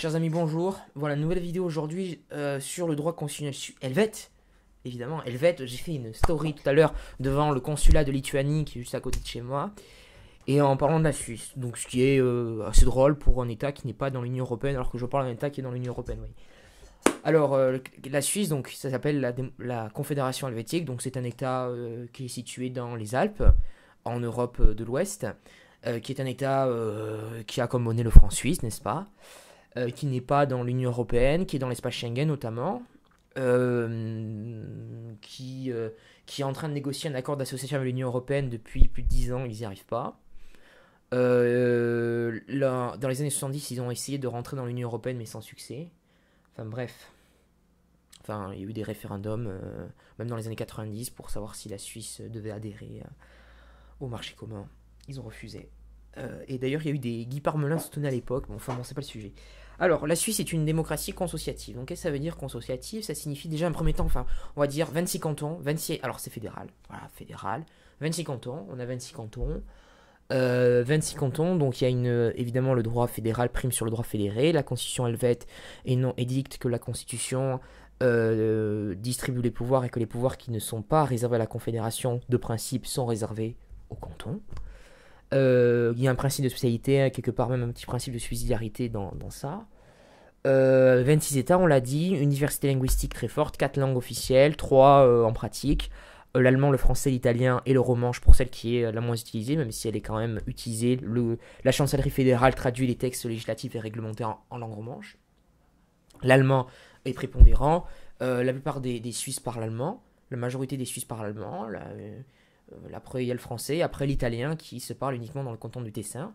Chers amis, bonjour. Voilà, nouvelle vidéo aujourd'hui euh, sur le droit constitutionnel helvète. Évidemment, helvète, j'ai fait une story tout à l'heure devant le consulat de Lituanie qui est juste à côté de chez moi. Et en parlant de la Suisse, donc ce qui est euh, assez drôle pour un État qui n'est pas dans l'Union Européenne, alors que je parle d'un État qui est dans l'Union Européenne. Alors, euh, la Suisse, donc, ça s'appelle la, la, Confédération helvétique, donc c'est un État qui est situé dans les Alpes, en Europe de l'Ouest, qui est un État qui a comme monnaie le franc suisse, n'est-ce pas? Euh, qui n'est pas dans l'Union européenne, qui est dans l'espace Schengen notamment, euh, qui, euh, qui est en train de négocier un accord d'association avec l'Union européenne depuis plus de 10 ans, ils n'y arrivent pas. Là, dans les années 70, ils ont essayé de rentrer dans l'Union européenne, mais sans succès. Enfin bref. Enfin, il y a eu des référendums, même dans les années 90, pour savoir si la Suisse devait adhérer au marché commun. Ils ont refusé. Et d'ailleurs, il y a eu des. Guy Parmelin soutenait à l'époque, bon, enfin bon, c'est pas le sujet. Alors, la Suisse est une démocratie consociative. Donc, qu'est-ce que ça veut dire consociative? Ça signifie déjà un premier temps, enfin, on va dire 26 cantons, 26. Alors, c'est fédéral. Voilà, fédéral. 26 cantons, on a 26 cantons. 26 euh, cantons, donc il y a une, évidemment le droit fédéral prime sur le droit fédéré. La constitution helvète et non édicte que la constitution euh, distribue les pouvoirs et que les pouvoirs qui ne sont pas réservés à la confédération de principe sont réservés aux cantons. Euh, il y a un principe de spécialité, hein, quelque part même un petit principe de subsidiarité dans, ça. 26 euh, États, on l'a dit, une diversité linguistique très forte, 4 langues officielles, 3 euh, en pratique. L'allemand, le français, l'italien et le romanche pour celle qui est la moins utilisée, même si elle est quand même utilisée. La chancellerie fédérale traduit les textes législatifs et réglementaires en, langue romanche. L'allemand est prépondérant. la plupart des, Suisses parlent allemand. La majorité des Suisses parlent allemand. Après, il y a le français, après l'italien qui se parle uniquement dans le canton du Tessin.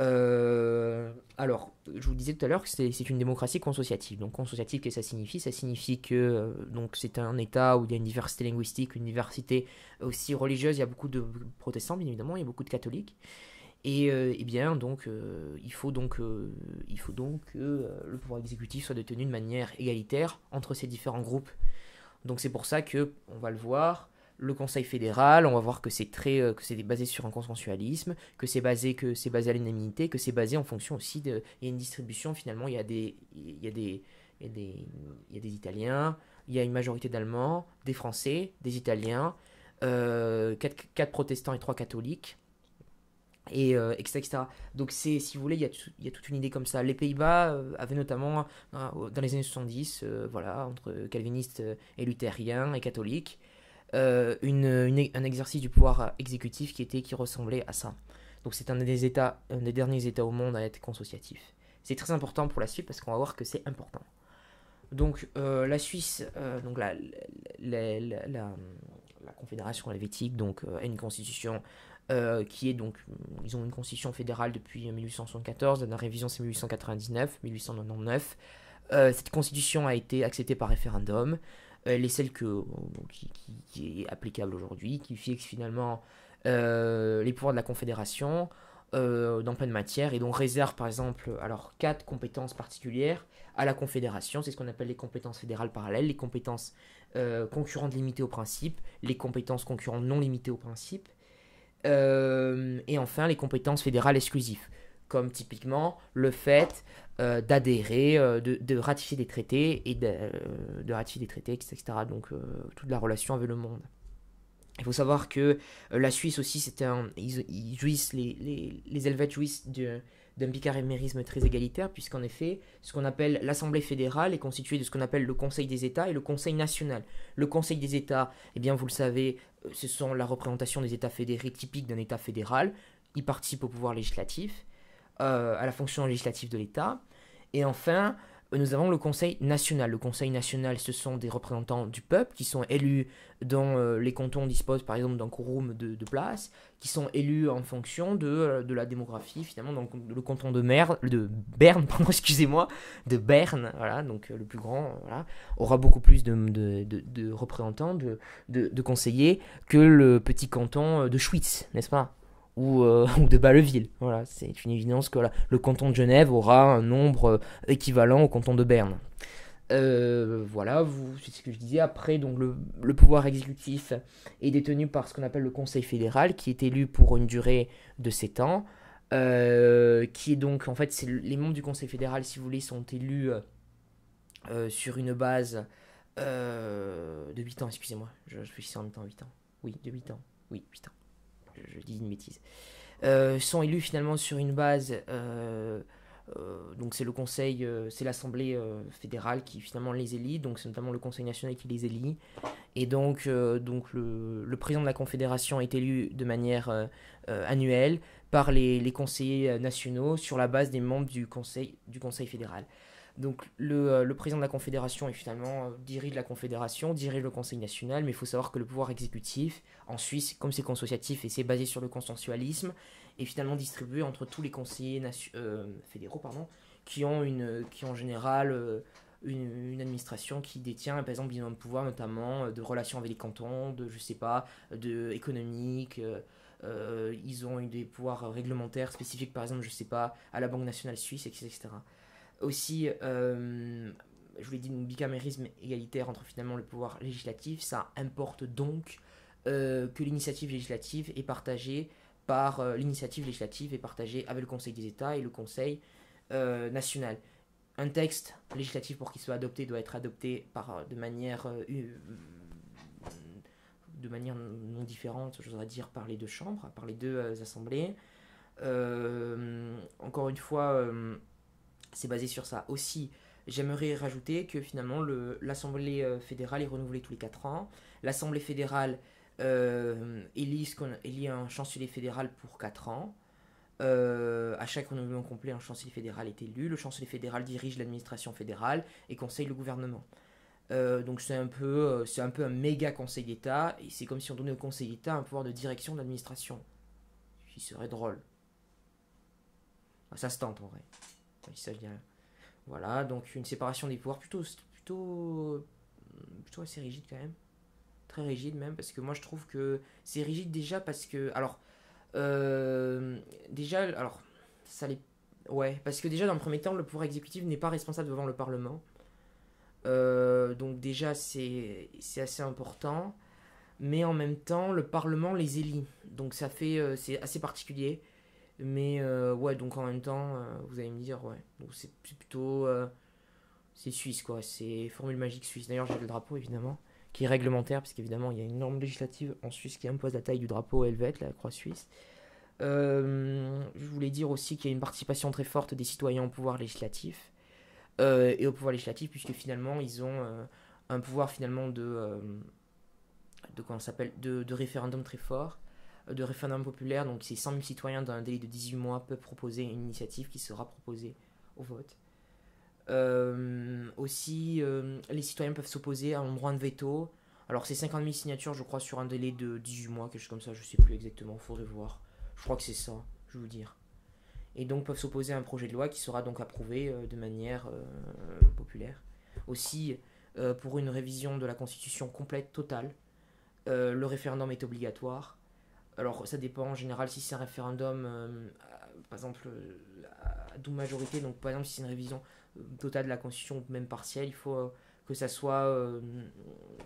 Euh, alors, je vous disais tout à l'heure que c'est une démocratie consociative. Donc, consociative, qu'est-ce que ça signifie? Ça signifie que euh, donc c'est un État où il y a une diversité linguistique, une diversité aussi religieuse. Il y a beaucoup de protestants, bien évidemment, il y a beaucoup de catholiques. Et, et bien, donc, il faut donc, il faut donc que le pouvoir exécutif soit détenu de manière égalitaire entre ces différents groupes. Donc, c'est pour ça que, on va le voir, le Conseil fédéral, on va voir que c'est très euh, que c'est basé sur un consensualisme, que c'est basé que c'est basé à l'unanimité, que c'est basé en fonction aussi de il y a une distribution finalement, il y a des il y a des il y a des, Italiens, il y a une majorité d'Allemands, des Français, des Italiens, euh, 4, protestants et 3 catholiques, et euh, etc., Donc c'est, si vous voulez, il y, a il y, a toute une idée comme ça. Les Pays-Bas euh, avaient notamment, dans les années 70, voilà, entre calvinistes et luthériens et catholiques, euh, une, un exercice du pouvoir exécutif qui était qui ressemblait à ça. Donc c'est un des états, un des derniers États au monde à être consociatif. C'est très important pour la suite parce qu'on va voir que c'est important. Donc euh, la Suisse, euh, donc la, la, Confédération helvétique, donc a une constitution qui est donc, ils ont une constitution fédérale depuis 1874, la révision c'est 1899, 1899. cette constitution a été acceptée par référendum. Elle est celle qui, est applicable aujourd'hui, qui fixe finalement euh, les pouvoirs de la Confédération euh, dans plein de matières et donc réserve par exemple alors quatre compétences particulières à la Confédération. C'est ce qu'on appelle les compétences fédérales parallèles, les compétences euh, concurrentes limitées au principe, les compétences concurrentes non limitées au principe, et enfin les compétences fédérales exclusives comme typiquement le fait euh, d'adhérer, euh, de, ratifier des traités et de, euh, ratifier des traités, etc. Donc toute la relation avec le monde. Il faut savoir que la Suisse aussi, les, les Helvètes jouissent d'un bicamérisme très égalitaire, puisqu'en effet, ce qu'on appelle l'Assemblée fédérale est constituée de ce qu'on appelle le Conseil des États et le Conseil national. Le Conseil des États, eh bien, vous le savez, ce sont la représentation des États fédérés typiques d'un État fédéral. Ils participent au pouvoir législatif. Euh, à la fonction législative de l'État. Et enfin, nous avons le Conseil national. Le Conseil national, ce sont des représentants du peuple qui sont élus dans euh, les cantons disposent par exemple d'un quorum de, de place, qui sont élus en fonction de, euh, de la démographie finalement. Donc le canton de, de Berne, excusez-moi, de Berne, voilà, donc le plus grand, aura beaucoup plus de, de, représentants, de, de, conseillers que le petit canton de Schwytz, n'est-ce pas? Euh, ou, de Balleville. Voilà, c'est une évidence que le canton de Genève aura un nombre euh, équivalent au canton de Berne. Euh, voilà, c'est ce que je disais. Après, donc le, pouvoir exécutif est détenu par ce qu'on appelle le Conseil fédéral, qui est élu pour une durée de 7 ans. qui est donc, en fait, c'est les membres du Conseil fédéral, si vous voulez, sont élus sur une base de 8 ans, excusez-moi, je réfléchis en même temps, 8 ans. Oui, de 8 ans. Oui, 8 ans. Je, dis une bêtise. sont élus finalement sur une base euh, donc c'est le conseil, euh, c'est l'assemblée euh, fédérale qui finalement les élit, donc c'est notamment le conseil national qui les élit. Et donc, donc le, président de la confédération est élu de manière annuelle par les, conseillers nationaux sur la base des membres du conseil, du conseil fédéral. Donc le, le, président de la Confédération est finalement dirige la Confédération, dirige le Conseil national, mais il faut savoir que le pouvoir exécutif en Suisse, comme c'est consociatif et c'est basé sur le consensualisme, est finalement distribué entre tous les conseillers euh, fédéraux pardon, qui ont, une, qui ont en général euh, une, administration qui détient par exemple bien de pouvoir notamment euh, de relations avec les cantons, de je sais pas, de économique. ils ont des pouvoirs réglementaires spécifiques par exemple je sais pas à la Banque nationale suisse etc. Aussi je vous l'ai dit, un bicamérisme égalitaire entre finalement le pouvoir législatif, ça importe donc que l'initiative législative est partagée par euh, l'initiative législative et partagée avec le Conseil des États et le Conseil euh, national. Un texte législatif pour qu'il soit adopté doit être adopté par, euh, de manière de manière non différente, je voudrais dire, par les deux chambres, par les deux assemblées. encore une fois, c'est basé sur ça. Aussi, j'aimerais rajouter que finalement, l'Assemblée fédérale est renouvelée tous les 4 ans. L'Assemblée fédérale euh, élit, un chancelier fédéral pour 4 ans. Euh, à chaque renouvellement complet, un chancelier fédéral est élu. Le chancelier fédéral dirige l'administration fédérale et conseille le gouvernement. Euh, donc c'est un peu, euh, c'est un peu un méga conseil d'État et c'est comme si on donnait au conseil d'État un pouvoir de direction de l'administration. Ce qui serait drôle. ça se tente en vrai. Ça, je Voilà, donc une séparation des pouvoirs plutôt, plutôt, plutôt assez rigide quand même très rigide même, parce que moi je trouve que c'est rigide déjà parce que. Alors, euh, déjà, alors, ça les. Ouais, parce que déjà dans le premier temps, le pouvoir exécutif n'est pas responsable devant le Parlement. Euh, donc déjà, c'est assez important. Mais en même temps, le Parlement les élit. Donc ça fait. Euh, c'est assez particulier. Mais ouais, donc en même temps, vous allez me dire, ouais. Donc c'est plutôt. c'est suisse, quoi. C'est formule magique suisse. D'ailleurs, j'ai le drapeau, évidemment qui est réglementaire, parce qu'évidemment, il y a une norme législative en Suisse qui impose la taille du drapeau helvète, la croix suisse. Euh, je voulais dire aussi qu'il y a une participation très forte des citoyens au pouvoir législatif. Euh, et au pouvoir législatif, puisque finalement, ils ont euh, un pouvoir finalement de. de s'appelle de, référendum très fort, de référendum populaire. Donc, ces 100 000 citoyens, dans un délai de 18 mois, peuvent proposer une initiative qui sera proposée au vote. Euh, aussi, euh, les citoyens peuvent s'opposer à un droit de veto. Alors, c'est 50 000 signatures, je crois, sur un délai de 18 mois, quelque chose comme ça, je sais plus exactement, faudrait voir. Je crois que c'est ça, je vais vous dire. Et donc, peuvent s'opposer à un projet de loi qui sera donc approuvé euh, de manière populaire. Aussi, pour une révision de la Constitution complète, totale, le référendum est obligatoire. Alors, ça dépend en général si c'est un référendum, par exemple, à double majorité, donc par exemple, si c'est une révision total de la Constitution, même partielle, il faut euh, que ça soit euh,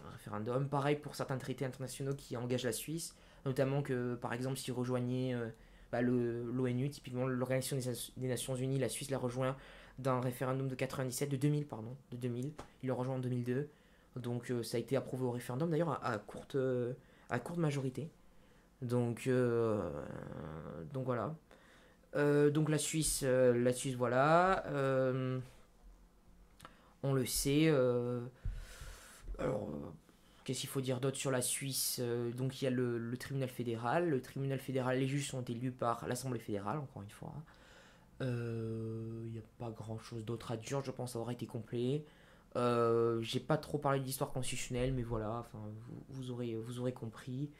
un référendum. Pareil pour certains traités internationaux qui engagent la Suisse, notamment que, par exemple, s'ils rejoignaient euh, bah, l'ONU, typiquement l'Organisation des, Nations Unies, la Suisse l'a rejoint d'un référendum de 97, de 2000, pardon, de 2000. Il l'a rejoint en 2002. Donc ça a été approuvé au référendum, d'ailleurs à, courte, à courte majorité. Donc, donc voilà. donc la Suisse, la Suisse, voilà on le sait. Euh, alors, euh, qu'est-ce qu'il faut dire d'autre sur la Suisse euh, Donc, il y a le, tribunal fédéral. Le tribunal fédéral, les juges sont élus par l'Assemblée fédérale, encore une fois. Il n'y a pas grand chose d'autre à dire, je pense avoir été complet. J'ai pas trop parlé d'histoire constitutionnelle, mais voilà, vous aurez compris.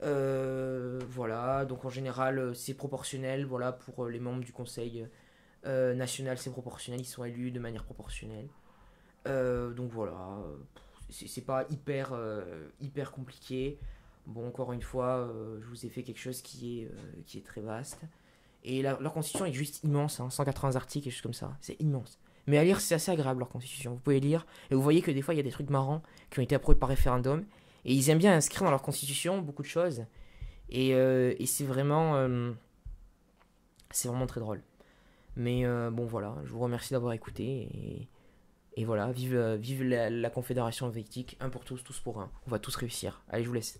Voilà, donc en général, c'est proportionnel. Voilà, pour les membres du Conseil national, c'est proportionnel. Ils sont élus de manière proportionnelle. Euh, donc voilà, c'est pas hyper, euh, hyper compliqué. Bon, encore une fois, euh, je vous ai fait quelque chose qui est, qui est très vaste. Et leur constitution est juste immense, 180 hein, articles et choses comme ça. C'est immense. Mais à lire, c'est assez agréable leur constitution. Vous pouvez lire et vous voyez que des fois, il y a des trucs marrants qui ont été approuvés par référendum. Et ils aiment bien inscrire dans leur constitution beaucoup de choses. Et, et c'est vraiment. C'est vraiment très drôle. Mais euh, bon, voilà, je vous remercie d'avoir écouté. Et, voilà, vive, la Confédération helvétique, un pour tous, tous pour un. On va tous réussir. Allez, je vous laisse.